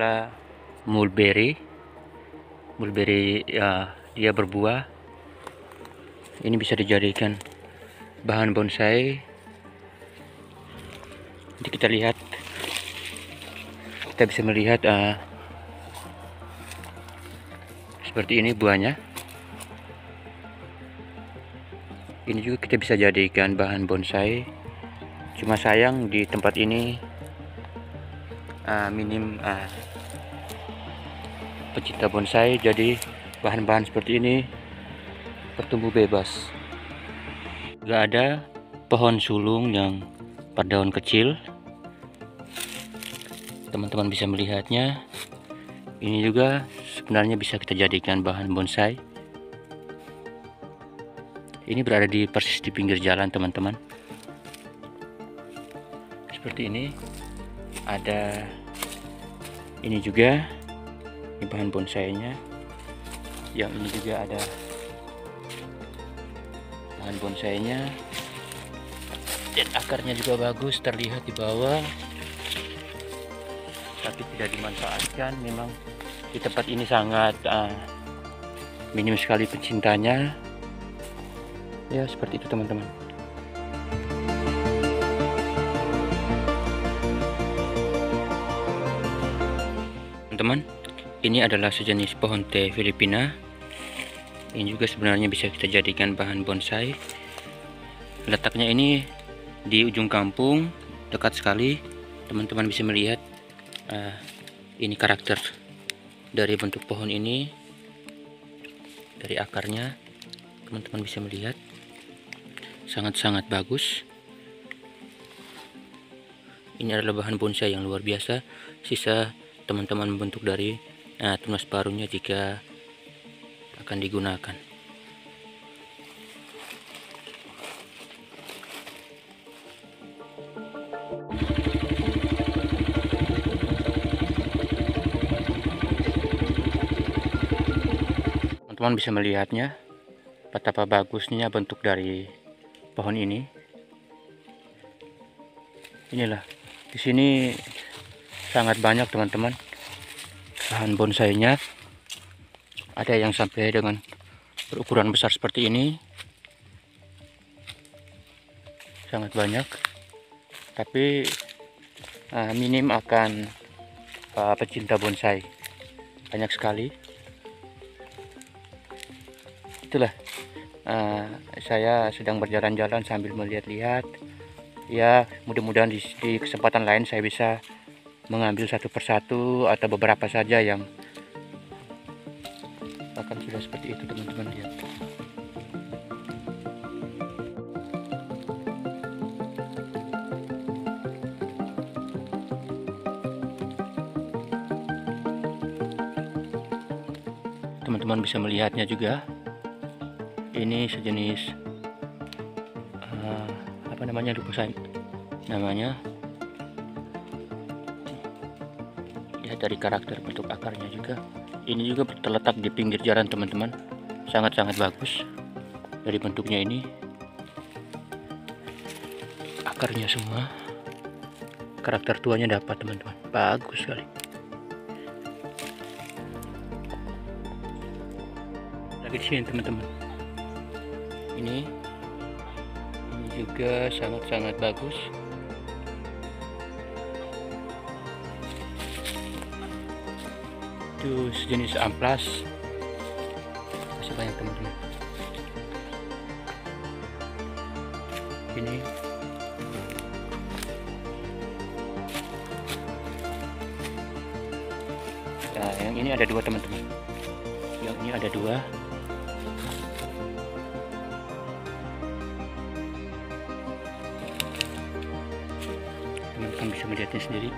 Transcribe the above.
adalah mulberry. Mulberry ya dia berbuah. Ini bisa dijadikan bahan bonsai. Jadi kita lihat kita bisa melihat uh, seperti ini buahnya. Ini juga kita bisa jadikan bahan bonsai. Cuma sayang di tempat ini uh, minim uh, pecinta bonsai. Jadi bahan-bahan seperti ini bertumbuh bebas. Gak ada pohon sulung yang pada daun kecil. Teman-teman bisa melihatnya. Ini juga sebenarnya bisa kita jadikan bahan bonsai? Ini berada di persis di pinggir jalan teman-teman. Seperti ini. Ada ini juga ini bahan bonsainya. Yang ini juga ada bahan bonsainya. Dan akarnya juga bagus terlihat di bawah. Tapi tidak dimanfaatkan memang di tempat ini sangat uh, minim sekali pecintanya ya seperti itu teman-teman. Teman-teman ini adalah sejenis pohon teh Filipina. Ini juga sebenarnya bisa kita jadikan bahan bonsai. Letaknya ini di ujung kampung dekat sekali. Teman-teman bisa melihat uh, ini karakter dari bentuk pohon ini dari akarnya teman-teman bisa melihat sangat-sangat bagus. Ini adalah bahan bonsai yang luar biasa. Sisa teman-teman membentuk dari nah, tunas barunya jika akan digunakan teman-teman bisa melihatnya betapa bagusnya bentuk dari pohon ini. Inilah di sini sangat banyak teman-teman bahan bonsainya. Ada yang sampai dengan berukuran besar seperti ini. Sangat banyak. Tapi uh, minim akan uh, pecinta bonsai. Banyak sekali itulah. Uh, saya sedang berjalan-jalan sambil melihat-lihat. Ya mudah-mudahan di, di kesempatan lain saya bisa mengambil satu persatu atau beberapa saja yang akan sudah seperti itu teman-teman lihat teman-teman bisa melihatnya juga ini sejenis uh, apa namanya lupa saya namanya. Dari karakter bentuk akarnya juga. Ini juga terletak di pinggir jalan teman-teman. Sangat-sangat bagus dari bentuknya ini. Akarnya semua. Karakter tuanya dapat teman-teman. Bagus sekali. Lagi di sini teman-teman ini. Ini juga sangat-sangat bagus. Itu sejenis amplas. Masih banyak teman-teman. Ini. Nah yang ini ada dua teman-teman. Yang ini ada dua teman-teman bisa melihatnya sendiri